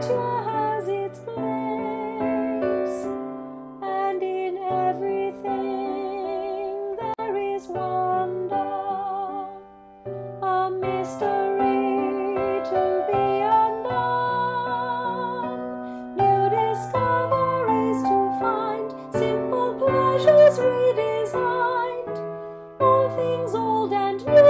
Nature has its place, and in everything there is wonder, a mystery to be undone, new discoveries to find, simple pleasures redesigned, all things old and new.